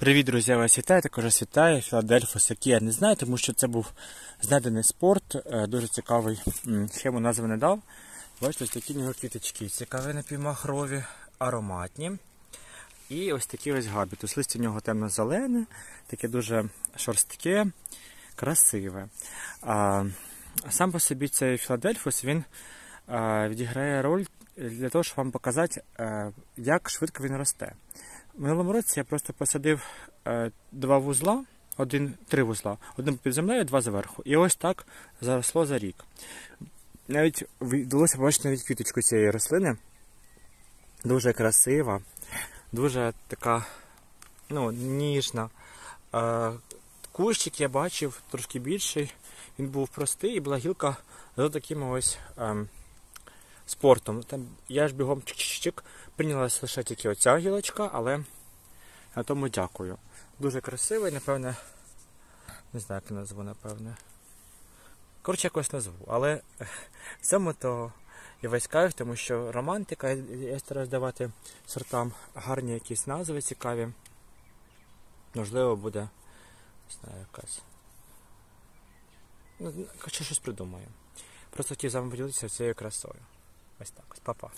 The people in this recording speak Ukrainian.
Привіт, друзі, вас вітаю. Також вас вітаю Філадельфос, який я не знаю, тому що це був знайдений спорт, е, дуже цікавий. Схему назви не дав. Бачите, ось такі нього квіточки. Цікаві напівмахрові, ароматні. І ось такий ось габітус. Листя в нього темно-зелене, таке дуже шорстке, красиве. А, сам по собі цей Філадельфос він а, відіграє роль для того, щоб вам показати, а, як швидко він росте. Минулому році я просто посадив е, два вузла, один, три вузла, один під землею, два зверху. І ось так заросло за рік. Навіть вдалося побачити навіть квіточку цієї рослини. Дуже красива, дуже така ну, ніжна. Е, кущик я бачив трошки більший. Він був простий і була гілка з такими ось ем, спортом. Там я ж бігом чик-чик-чик, прийнялася лише тільки оця гілочка, але на тому дякую. Дуже красивий, напевне. Не знаю, як назву, напевне. Коротше, якось назву. Але в цьому то я весь кайф, тому що романтика, я стараюсь давати сортам гарні якісь назви цікаві. Можливо, буде не знаю, якась. Ну, хоча щось придумаю. Просто хотів з вами поділитися цією красою. Ось так ось, па-па.